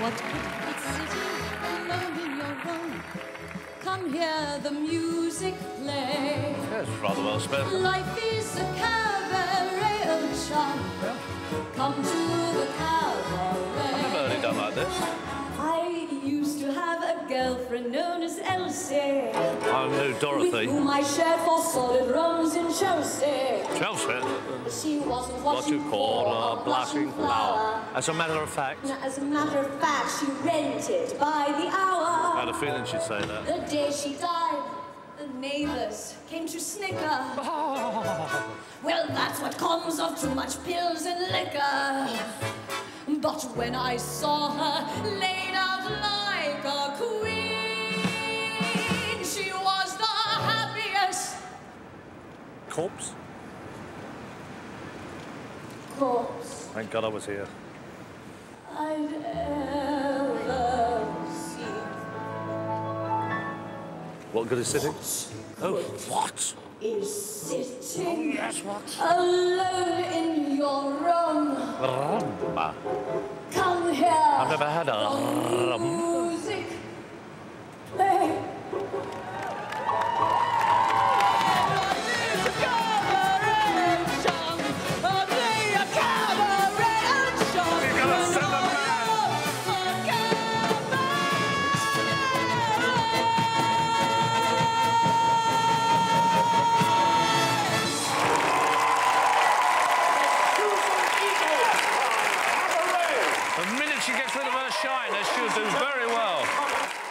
what could city alone in your room? Come hear the music play. That's rather well spent. Life is a cabaret of charm. Yeah. Come to the cabaret. I've never heard it done like this girlfriend known as Elsie. I knew With Dorothy. whom I shared four solid rooms in Chelsea. Chelsea, She wasn't what you call a blushing flower. As a matter of fact, Now, As a matter of fact, she rented by the hour. I had a feeling she'd say that. The day she died, the neighbors came to snicker. Oh. Well, that's what comes of too much pills and liquor. But when I saw her laid out like Corpse? corpse Thank God I was here. I've ever seen. What good is sitting? Oh, what? Is sitting Yes, what? alone in your room. Rumba. Come here. I've never had a rum. The minute she gets rid of her shyness, she'll do very well.